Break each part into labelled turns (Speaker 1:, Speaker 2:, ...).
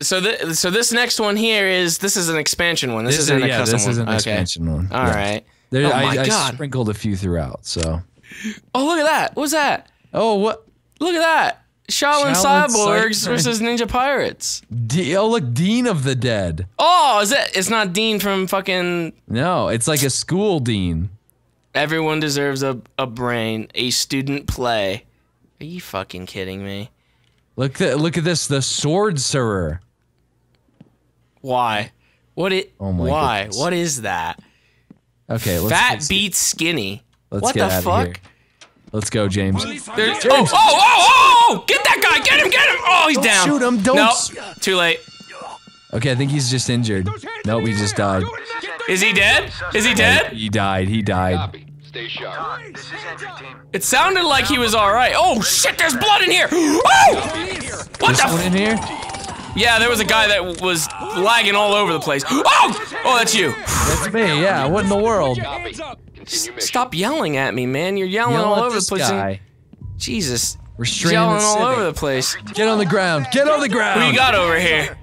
Speaker 1: So th- so this next one here is this is an expansion one. This,
Speaker 2: This
Speaker 1: isn't
Speaker 2: is
Speaker 1: a
Speaker 2: yeah,
Speaker 1: custom
Speaker 2: this is an
Speaker 1: Okay.
Speaker 2: expansion one.
Speaker 1: All
Speaker 2: Yeah.
Speaker 1: right.
Speaker 2: There,
Speaker 1: oh
Speaker 2: I,
Speaker 1: my
Speaker 2: I
Speaker 1: god.
Speaker 2: sprinkled a few throughout. So.
Speaker 1: oh look at that. What's that?
Speaker 2: Oh what?
Speaker 1: Look at that. Shaolin,
Speaker 2: Shaolin
Speaker 1: Cyborgs versus Ninja Pirates.
Speaker 2: D- oh look, Dean of the Dead.
Speaker 1: Oh, is it? It's not Dean from fucking.
Speaker 2: No, it's like a school dean.
Speaker 1: Everyone deserves a, a brain, a student play. Are you fucking kidding me?
Speaker 2: Look th- look at this, the Sword sorcerer.
Speaker 1: Why? What it?
Speaker 2: Oh my
Speaker 1: Why?
Speaker 2: goodness.
Speaker 1: What is that?
Speaker 2: Okay, let's
Speaker 1: Fat
Speaker 2: let's,
Speaker 1: beats skinny.
Speaker 2: let's
Speaker 1: what
Speaker 2: get
Speaker 1: the
Speaker 2: out
Speaker 1: fuck?
Speaker 2: of here. Let's go, James.
Speaker 1: There- oh, oh, oh, oh, oh! Get that guy! Get him! Get him! Oh, he's
Speaker 2: Don't
Speaker 1: down.
Speaker 2: shoot him, don't
Speaker 1: No,
Speaker 2: s-
Speaker 1: too late.
Speaker 2: Okay, I think he's just injured. Nope, he just died.
Speaker 1: Is he dead? Is he dead?
Speaker 2: He died. He died.
Speaker 3: Stay sharp.
Speaker 4: This is entry.
Speaker 1: It sounded like he was all right. Oh shit! There's blood in here. Oh! What
Speaker 2: This
Speaker 1: the?
Speaker 2: one in here?
Speaker 1: Yeah, there was a guy that was lagging all over the place. Oh! Oh, that's you.
Speaker 2: That's me. Yeah. What in the world?
Speaker 3: Copy.
Speaker 1: Stop yelling at me, man. You're yelling
Speaker 2: Yell
Speaker 1: all over the place.
Speaker 2: guy.
Speaker 1: Jesus.
Speaker 2: Restraining
Speaker 1: yelling
Speaker 2: the
Speaker 1: all over the place.
Speaker 2: Get on the ground. Get on the ground.
Speaker 1: Who you got over here?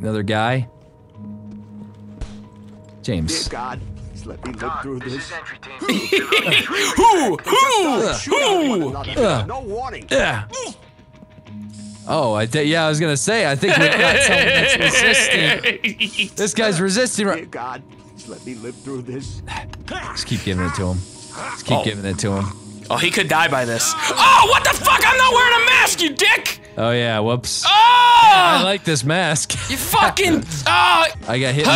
Speaker 2: Another guy. James.
Speaker 5: God, just let me live through
Speaker 4: This
Speaker 5: this.
Speaker 4: is entry team.
Speaker 1: Who? Who? Who?
Speaker 2: Ugh.
Speaker 5: No warning.
Speaker 2: Yeah. Oh, I th- yeah, I was gonna say. I think we got someone that's resisting. This guy's resisting.
Speaker 5: Dear
Speaker 2: Right.
Speaker 5: God, just let me live through this.
Speaker 2: Just keep giving it to him. Just keep
Speaker 1: Oh.
Speaker 2: giving it to him.
Speaker 1: Oh, he could die by this. Oh, what the fuck? I'm not wearing a mask, you dick!
Speaker 2: Oh yeah. Whoops.
Speaker 1: Oh!
Speaker 2: I like this mask.
Speaker 1: you fucking. Oh!
Speaker 2: I got hit. Oh!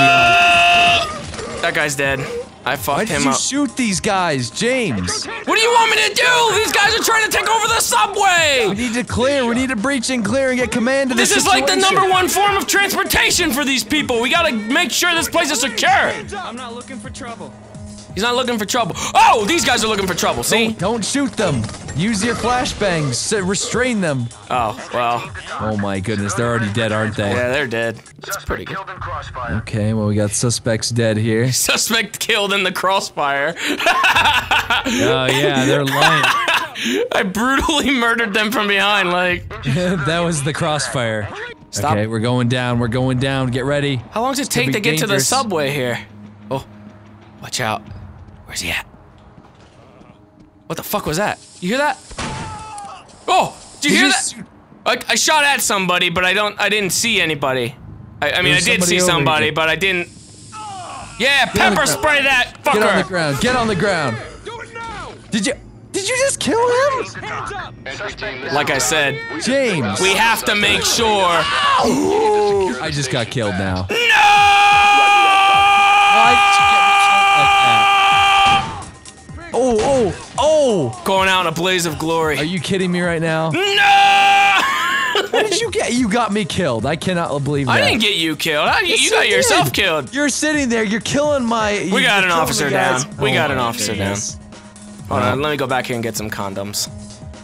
Speaker 2: In the
Speaker 1: that guy's dead. I
Speaker 2: Why
Speaker 1: fucked
Speaker 2: did
Speaker 1: him
Speaker 2: you
Speaker 1: up.
Speaker 2: shoot these guys, James?
Speaker 1: What do you want me to do? These guys are trying to take over the subway.
Speaker 2: We need to clear. We need to breach and clear and get command of
Speaker 1: This
Speaker 2: this
Speaker 1: is like the number one form of transportation for these people. We gotta make sure this place is secure.
Speaker 6: I'm not looking for trouble.
Speaker 1: He's not looking for trouble. Oh, these guys are looking for trouble. See?
Speaker 2: Don't shoot them. Use your flashbangs. Restrain them.
Speaker 1: Oh, well.
Speaker 2: Oh my goodness, they're already dead, aren't they?
Speaker 1: Yeah, they're dead. That's pretty good.
Speaker 4: Killed in crossfire.
Speaker 2: Okay, well we got suspects dead here.
Speaker 1: Suspect killed in the crossfire.
Speaker 2: Oh yeah, they're lying.
Speaker 1: I brutally murdered them from behind. Like,
Speaker 2: that was the crossfire.
Speaker 1: Stop.
Speaker 2: Okay, we're going down. We're going down. Get ready.
Speaker 1: how long does it take to get to the subway here? Oh, watch out. Where's he at? What the fuck was that? You hear that? Oh, did you
Speaker 2: Did
Speaker 1: hear
Speaker 2: you
Speaker 1: that? I shot at somebody, but I don't. I didn't see anybody. I, I mean, I did see
Speaker 2: somebody
Speaker 1: but I didn't. Yeah, pepper spray that fucker.
Speaker 2: Get on the ground. Get on the ground. Did you? Did you just kill him?
Speaker 3: Entry team, this
Speaker 1: Like I said,
Speaker 2: James.
Speaker 1: we have to make sure.
Speaker 2: I just got killed now.
Speaker 1: No!
Speaker 2: Why Oh, oh, oh!
Speaker 1: Going out in a blaze of glory.
Speaker 2: Are you kidding me right now?
Speaker 1: no!
Speaker 2: What did you get? You got me killed. I cannot believe that.
Speaker 1: I didn't get you killed. How- You,
Speaker 2: Yes,
Speaker 1: you got
Speaker 2: you
Speaker 1: yourself
Speaker 2: did.
Speaker 1: killed.
Speaker 2: You're sitting there. You're killing my.
Speaker 1: We got an officer
Speaker 2: the guys.
Speaker 1: down. We
Speaker 2: Oh
Speaker 1: got an
Speaker 2: my
Speaker 1: officer down.
Speaker 2: goodness.
Speaker 1: Hold on, let me go back here and get some condoms.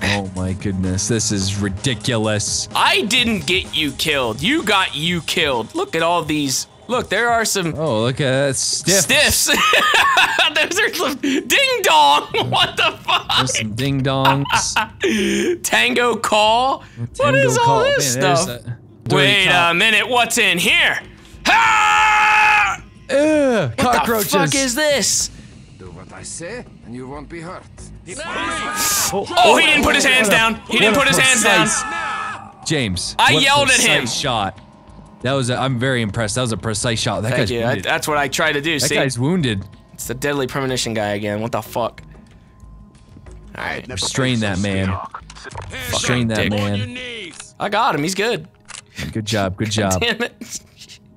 Speaker 2: Oh my goodness, this is ridiculous.
Speaker 1: I didn't get you killed. You got you killed. Look at all these. Look, there are some
Speaker 2: Oh, look at that stiff.
Speaker 1: stiffs. Those are some ding dong. What the fuck?
Speaker 2: There's some ding dongs.
Speaker 1: Tango call. what is all this stuff? Wait a minute. What's in here? Ah!
Speaker 2: Ugh,
Speaker 1: What
Speaker 2: cockroaches.
Speaker 1: the fuck is this?
Speaker 7: Do what I say, and you won't be hurt.
Speaker 1: Oh, he didn't put his hands down. He didn't put his hands down.
Speaker 2: James.
Speaker 1: I yelled at him.
Speaker 2: precise Shot. That was. A, I'm very impressed. That was a precise shot. That
Speaker 1: Thank
Speaker 2: guy's
Speaker 1: you. I,
Speaker 2: wounded.
Speaker 1: that's what I try to do.
Speaker 2: that
Speaker 1: See,
Speaker 2: guy's wounded.
Speaker 1: it's the deadly premonition guy again. What the fuck? All right,
Speaker 2: Restrain that man. Restrain that
Speaker 1: dick.
Speaker 2: man.
Speaker 1: I got him. He's good.
Speaker 2: Good job. Good job.
Speaker 1: Damn it.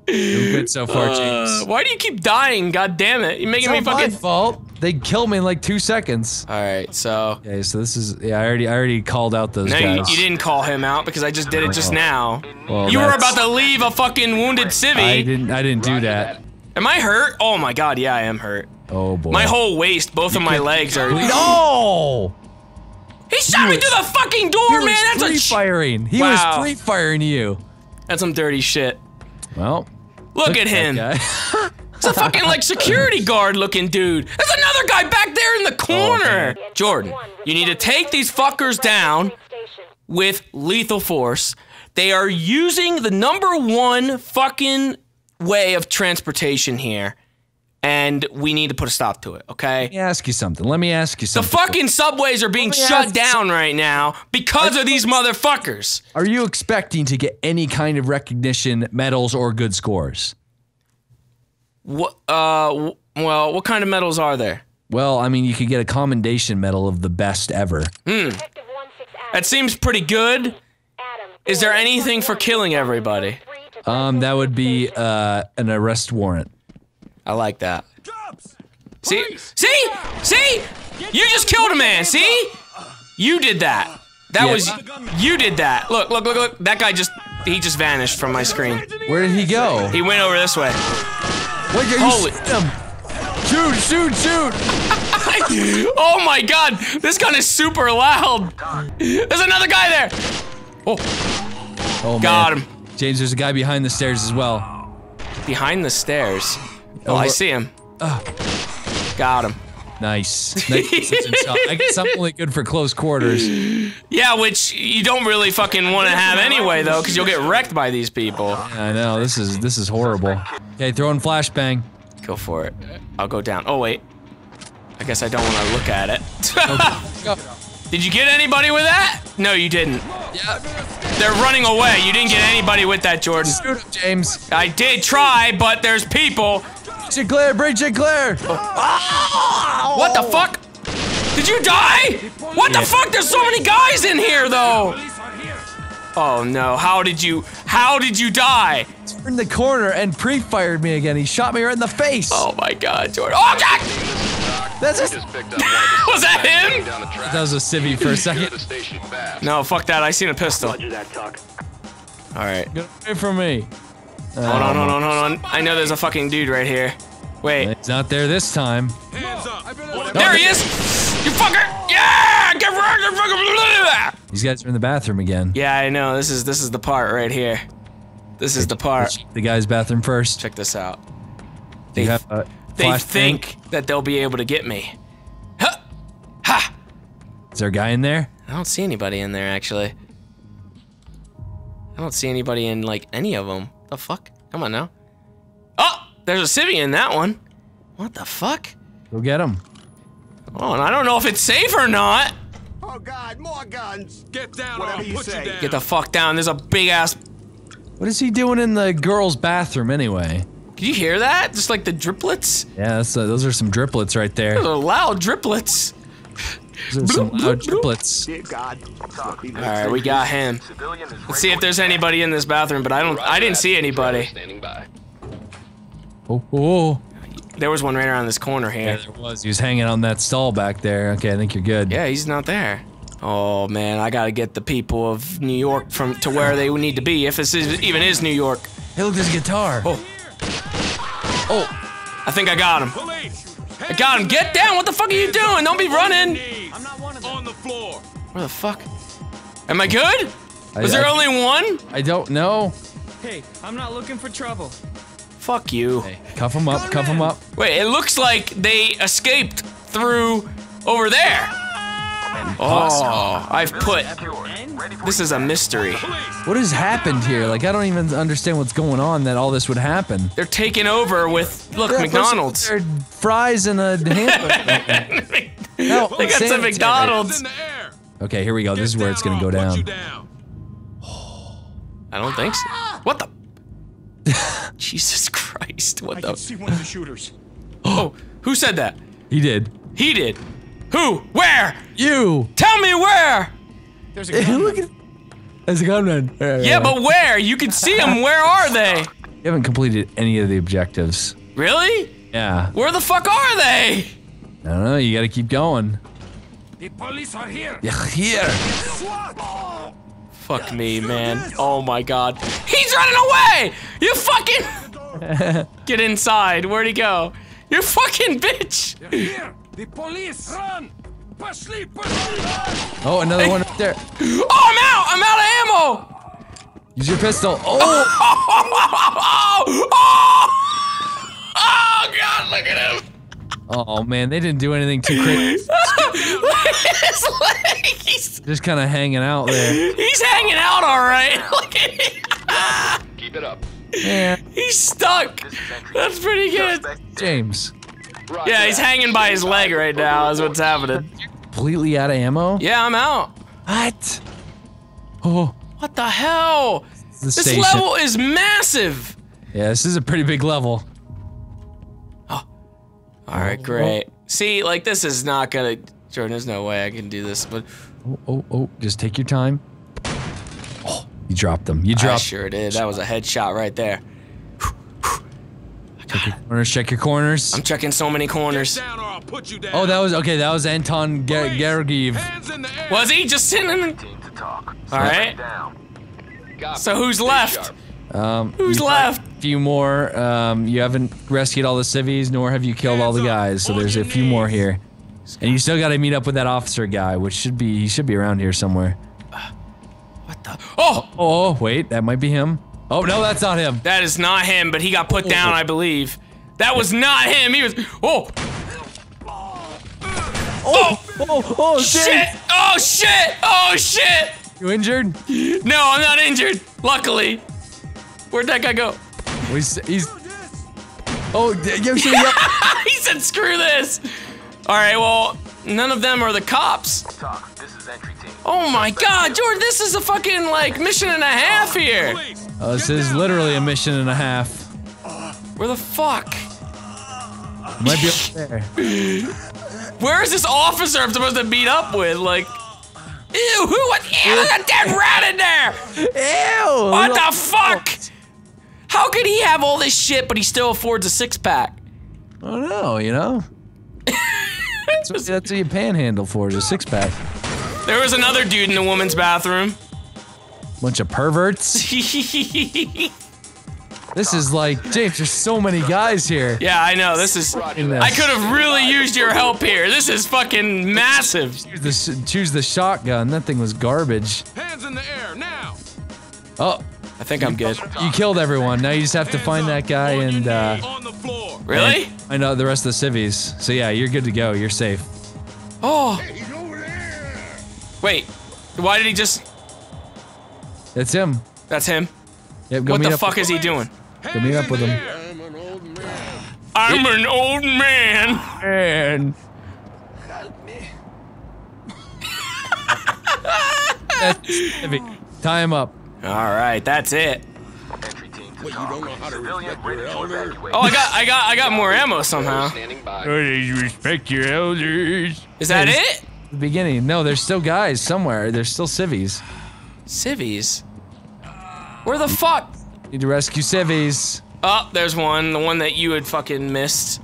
Speaker 2: Doing good so far,
Speaker 1: Uh,
Speaker 2: James.
Speaker 1: why do you keep dying? God damn it! You're making
Speaker 2: It's
Speaker 1: me
Speaker 2: not my
Speaker 1: fucking.
Speaker 2: fault. They kill me in like two seconds.
Speaker 1: All right, so
Speaker 2: Okay, so this is. Yeah, I already. I already called out those
Speaker 1: no, you,
Speaker 2: guys.
Speaker 1: you didn't call him out because I just did it just oh. now.
Speaker 2: Well,
Speaker 1: you were about to leave a fucking wounded
Speaker 2: I didn't. I didn't do that.
Speaker 1: Am I hurt? Oh my god, yeah, I am hurt.
Speaker 2: Oh boy.
Speaker 1: My whole waist, both of my legs are.
Speaker 2: No!
Speaker 1: He shot me
Speaker 2: was-
Speaker 1: through the fucking door, man. That's
Speaker 2: free
Speaker 1: a. sh-
Speaker 2: firing. He
Speaker 1: Wow.
Speaker 2: was free firing you.
Speaker 1: That's some dirty shit.
Speaker 2: Well,
Speaker 1: Look at
Speaker 2: that
Speaker 1: him.
Speaker 2: guy.
Speaker 1: It's a fucking like security guard looking dude. There's another guy back there in the oh, corner. Jordan, you need to take these fuckers down with lethal force. They are using the number one fucking way of transportation here, and we need to put a stop to it. Okay.
Speaker 2: Let me ask you something. Let me ask you something.
Speaker 1: The fucking subways are being shut down right now because of these motherfuckers.
Speaker 2: Are you expecting to get any kind of recognition, medals, or good scores?
Speaker 1: What? Uh, well, what kind of medals are there?
Speaker 2: Well, I mean, you could get a commendation medal of the best ever.
Speaker 1: That seems pretty good. Is there anything for killing everybody?
Speaker 2: Um, that would be uh, an arrest warrant.
Speaker 1: I like that. See? See? See? You just killed a man, see? You did that. That
Speaker 2: Yeah.
Speaker 1: was you did that. Look, look, look, look. That guy just he just vanished from my screen.
Speaker 2: Where did he go?
Speaker 1: He went over this way.
Speaker 2: Wait, are you
Speaker 1: Holy-
Speaker 2: shooting him? Um, shoot! Shoot! Shoot!
Speaker 1: oh my god, this gun is super loud. There's another guy there. Oh,
Speaker 2: Oh
Speaker 1: got
Speaker 2: man.
Speaker 1: him.
Speaker 2: James, there's a guy behind the stairs as well.
Speaker 1: Behind the stairs. Oh, I see him. Ah. Got him.
Speaker 2: Nice. nice. I guess I'm only good for close quarters.
Speaker 1: Yeah, which you don't really fucking want to have anyway, though, because you'll get wrecked by these people.
Speaker 2: I know this is this is horrible. Okay, throwing flashbang.
Speaker 1: Go for it. I'll go down. Oh, wait. I guess I don't want to look at it. Did you get anybody with that? No, you didn't.
Speaker 2: Yeah.
Speaker 1: They're running away. You didn't get anybody with that, Jordan.
Speaker 2: Shoot him, James.
Speaker 1: I did try, but there's people.
Speaker 2: Sinclair, bring Sinclair. Ah!
Speaker 1: What the fuck? Did you die? What the fuck? There's so many guys in here, though. Oh no! How did you? How did you die?
Speaker 2: In the corner and pre-fired me again. He shot me right in the face.
Speaker 1: Oh my God, Jordan! Oh, Jack!
Speaker 2: That's just,
Speaker 3: Just picked up one of the
Speaker 1: Was that him?
Speaker 3: down the track.
Speaker 2: that was a civvy for a second.
Speaker 3: to the station fast.
Speaker 1: No, fuck that. I seen a pistol.
Speaker 5: Roger that, Tuck.
Speaker 1: All right.
Speaker 2: Get away from me.
Speaker 1: Hold on, hold on, hold on. Uh, I know there's a fucking dude right here. Wait.
Speaker 2: He's not there this time.
Speaker 1: There he is! You fucker! Yeah! Get right the fucking.
Speaker 2: These guys are in the bathroom again.
Speaker 1: Yeah, I know. This is this is the part right here. This is the part.
Speaker 2: The guy's bathroom first.
Speaker 1: Check this out. They
Speaker 2: you have a
Speaker 1: they
Speaker 2: flashbang?
Speaker 1: think that they'll be able to get me. Huh! Ha!
Speaker 2: Is there a guy in there?
Speaker 1: I don't see anybody in there actually. I don't see anybody in like any of them. The fuck? Come on now. Oh, there's a civvy in that one. What the fuck?
Speaker 2: Go get him.
Speaker 1: Oh, and I don't know if it's safe or not.
Speaker 5: Oh God, more guns.
Speaker 8: Get down
Speaker 5: Whatever
Speaker 8: or I'll
Speaker 5: you say.
Speaker 8: you down.
Speaker 1: Get the fuck down. There's a big ass.
Speaker 2: What is he doing in the girls' bathroom anyway?
Speaker 1: Can you hear that? Just like the driplets.
Speaker 2: Yeah, that's, uh, those are some driplets right there.
Speaker 1: Those are loud driplets.
Speaker 2: Those are some loud driplets.
Speaker 5: Dear God. Let me live
Speaker 1: All right, we got him. Let's see if there's anybody in this bathroom, but I don't. I didn't see anybody.
Speaker 3: Oh,
Speaker 2: oh, oh,
Speaker 1: There was one right around this corner
Speaker 2: yeah,
Speaker 1: here.
Speaker 2: there was. He was hanging on that stall back there. Okay, I think you're good.
Speaker 1: Yeah, he's not there. Oh man, I gotta get the people of New York from to where they need to be, if this is, even is New York.
Speaker 2: Hey, look, there's a guitar.
Speaker 1: Oh. Oh, I think I got him. I got him. Get down! What the fuck are you doing? Don't be running. Where the fuck? Am I good?
Speaker 2: I-
Speaker 1: Was there
Speaker 2: I-
Speaker 1: only one?
Speaker 2: I don't know.
Speaker 6: Hey, I'm not looking for trouble.
Speaker 1: Fuck you.
Speaker 2: Hey, Cuff him up. Cuff him up.
Speaker 1: Wait, it looks like they escaped through over there. Oh, I've put. This is a mystery.
Speaker 2: What has happened here? Like, I don't even understand what's going on that all this would happen.
Speaker 1: They're taking over with look
Speaker 2: Yeah,
Speaker 1: McDonald's.
Speaker 2: They're fries and a hamburger. no,
Speaker 1: They got some
Speaker 2: sanitary.
Speaker 1: McDonald's.
Speaker 8: In the air.
Speaker 2: Okay, here we go. This is where it's gonna go
Speaker 8: down. I'll
Speaker 2: down.
Speaker 8: put you down.
Speaker 1: I don't think so. What the? Jesus Christ! What
Speaker 5: I
Speaker 1: the?
Speaker 5: can see one of the shooters.
Speaker 1: Oh, who said that?
Speaker 2: He did.
Speaker 1: He did. Who? Where?
Speaker 2: You.
Speaker 1: Tell me where.
Speaker 5: There's a gunman.
Speaker 2: Look at. There's a gunman.
Speaker 1: Yeah, but where? You can see them. Where are they?
Speaker 2: you haven't completed any of the objectives.
Speaker 1: Really?
Speaker 2: Yeah.
Speaker 1: Where the fuck are they?
Speaker 2: I don't know. You got to keep going.
Speaker 8: The police are here.
Speaker 2: They're here. SWAT.
Speaker 1: Fuck me, man. Oh my god. He's running away! You fucking... Get inside. Where'd he go? You fucking bitch!
Speaker 8: The police. Run.
Speaker 2: Oh, another one up there.
Speaker 1: Oh, I'm out. I'm out of ammo.
Speaker 2: Use your pistol. Oh.
Speaker 1: Oh, oh, oh, oh, oh god, look at him.
Speaker 2: Oh man, they didn't do anything too crazy.
Speaker 1: His leg, he's,
Speaker 2: Just kind of hanging out there.
Speaker 1: he's hanging out out all right. Look at him.
Speaker 3: Keep it up. Yeah.
Speaker 1: He's stuck. That's pretty good.
Speaker 2: James,
Speaker 3: Roger
Speaker 1: Yeah, he's
Speaker 3: that.
Speaker 1: hanging by his leg right now. Is what's happening.
Speaker 2: completely out of ammo.
Speaker 1: Yeah, I'm out.
Speaker 2: What? Oh,
Speaker 1: What the hell?
Speaker 2: the
Speaker 1: This
Speaker 2: station.
Speaker 1: level is massive.
Speaker 2: Yeah, this is a pretty big level. Oh.
Speaker 1: All right, great. See, like this is not gonna. Jordan, there's no way I can do this, but
Speaker 2: Oh, oh, oh, just take your time. Oh, you dropped them. You
Speaker 1: I
Speaker 2: dropped
Speaker 1: sure did. That was a headshot right there.
Speaker 2: corners. Check your corners.
Speaker 1: I'm checking so many corners.
Speaker 8: Down or I'll put you down.
Speaker 2: Oh, that was okay. That was Anton Ger- Gergiev.
Speaker 8: Hands in the air.
Speaker 1: Was he just sitting in? The...
Speaker 4: To talk.
Speaker 1: All right. So who's left?
Speaker 2: Um,
Speaker 1: Who's left?
Speaker 2: a few more. Um, you haven't rescued all the civvies, nor have you killed all the guys. So there's a few more here, and you still got to meet up with that officer guy, which should be he should be around here somewhere.
Speaker 1: What the? Oh,
Speaker 2: Oh, wait, that might be him. Oh no, that's not him.
Speaker 1: that is not him. But he got put down, I believe. That was not him. He was. Oh,
Speaker 2: Oh, oh, oh, oh
Speaker 1: shit! Oh shit! Oh shit!
Speaker 2: You injured?
Speaker 1: No, I'm not injured. Luckily. Where'd that guy go?
Speaker 2: He's, he's Oh, so yo-
Speaker 1: he said, "Screw this." All right. Well, none of them are the cops.
Speaker 4: TOC. This is entry team.
Speaker 1: Oh my God, Jordan, this is a fucking like mission and a half here.
Speaker 8: Police.
Speaker 2: oh, this is literally a mission and a half.
Speaker 1: Where the fuck?
Speaker 2: Might be up there.
Speaker 1: Where is this officer I'm supposed to meet up with? Like, ew, who? What? Ew, there's a dead rat in there.
Speaker 2: Ew!
Speaker 1: What the fuck? How could he have all this shit, but he still affords a six pack?
Speaker 2: I don't know, you know? that's, what, that's what you panhandle for, is a six pack.
Speaker 1: There was another dude in the woman's bathroom.
Speaker 2: Bunch of perverts. This is like, James, there's so many guys here.
Speaker 1: yeah, I know. This is. I could have really used your help here. This is fucking massive.
Speaker 2: Choose the, choose the shotgun. That thing was garbage.
Speaker 8: Hands in the air now.
Speaker 2: Oh,
Speaker 1: I think I'm good.
Speaker 2: you killed everyone. Now you just have to find that guy and, uh,
Speaker 8: knee, on.
Speaker 1: Really?
Speaker 2: I know the rest of the civvies. So yeah, you're good to go. You're safe.
Speaker 1: Oh. Wait. Why did he just?
Speaker 2: That's him.
Speaker 1: That's him.
Speaker 2: Yep, go
Speaker 1: What
Speaker 2: meet
Speaker 1: the
Speaker 2: up
Speaker 1: fuck is he doing?
Speaker 2: Go meet up with him.
Speaker 1: I'm an old man.
Speaker 2: And That's heavy. Tie him up.
Speaker 1: All right, that's it.
Speaker 4: Entry team to TOC. Civilian ready to evacuate.
Speaker 1: Oh, I got, I got, I got more ammo somehow.
Speaker 3: Standing by.
Speaker 2: Oh, respect your elders.
Speaker 1: Is that it?
Speaker 2: The beginning. No, there's still guys somewhere. There's still civvies.
Speaker 1: Civvies. Where the fuck?
Speaker 2: Need to rescue civvies.
Speaker 1: Oh, there's one. The one that you had fucking missed.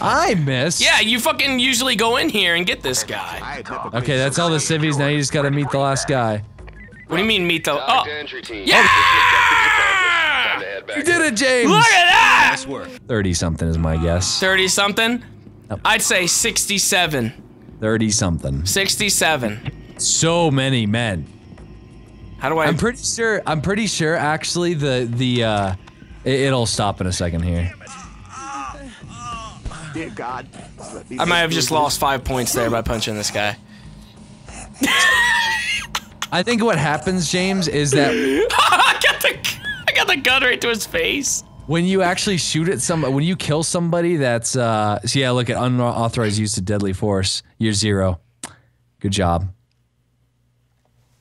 Speaker 2: I missed.
Speaker 1: Yeah, you fucking usually go in here and get this guy.
Speaker 5: I had never been
Speaker 2: Okay, that's all the civvies. Now you just gotta meet the last guy.
Speaker 1: What do you mean meet the? Oh,
Speaker 3: to entry team.
Speaker 1: Yeah!
Speaker 3: Time to head back.
Speaker 2: You did it, James.
Speaker 1: look at that!
Speaker 5: Nice work.
Speaker 2: Thirty something is my guess.
Speaker 1: Thirty something. I'd say sixty-seven.
Speaker 2: Thirty something.
Speaker 1: Sixty-seven.
Speaker 2: So many men.
Speaker 1: How do I?
Speaker 2: I'm pretty sure. I'm pretty sure. Actually, the the uh, it, it'll stop in a second here.
Speaker 5: Dear God.
Speaker 1: I might have just lost five points there by punching this guy.
Speaker 2: I think what happens, James, is that
Speaker 1: I got the, I got the gun right to his face.
Speaker 2: when you actually shoot at some, when you kill somebody that's, uh, so yeah, look at unauthorized use of deadly force. You're zero. Good job.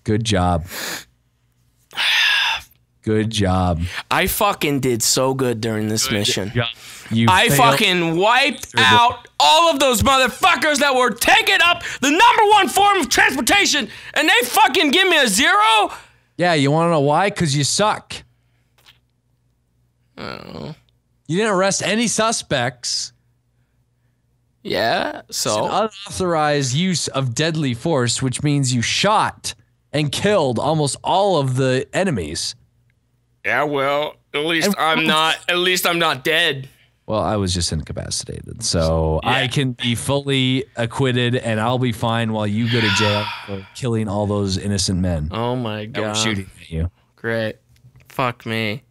Speaker 2: Good job. Good job.
Speaker 1: I fucking did so good during this mission.
Speaker 2: You
Speaker 1: I
Speaker 2: failed.
Speaker 1: fucking wiped out all of those motherfuckers that were taking up the number one form of transportation, and they fucking give me a zero.
Speaker 2: Yeah, you want to know why? Because you suck. You didn't arrest any suspects.
Speaker 1: Yeah. So
Speaker 2: Unauthorized use of deadly force, which means you shot and killed almost all of the enemies.
Speaker 1: yeah. Well, at least I'm not. At least I'm not dead.
Speaker 2: Well, I was just incapacitated, so I can be fully acquitted, and I'll be fine while you go to jail for killing all those innocent men
Speaker 1: Oh my
Speaker 2: that were
Speaker 1: god.
Speaker 2: shooting at you.
Speaker 1: Great. Fuck me.